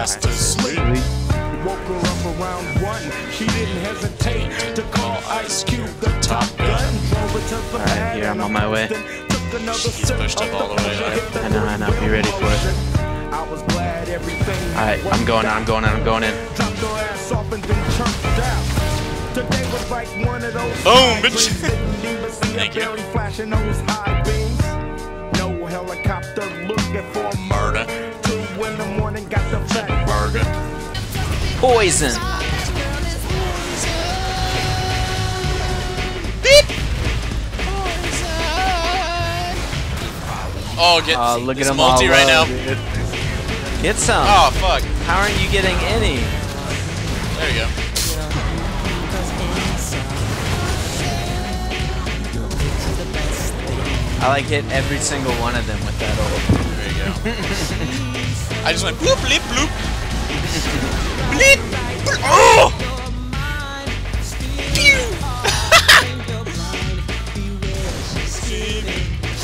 fast asleep. Woke her up around one. She didn't hesitate to call Ice Cube the top gun. Drove to the Alright, here, I'm and on my way. Took He's pushed up all the way up. I know, I know. Be ready for it. I was glad everything Alright, I'm going in, I'm going in, I'm going in. Dropped her ass off Poison! Oh, get Oh, look at him all multi right now. low, dude. Get some. Oh fuck. How aren't you getting any? There you go. I like hit every single one of them with that old. There you go. I just went bloop bleep bloop.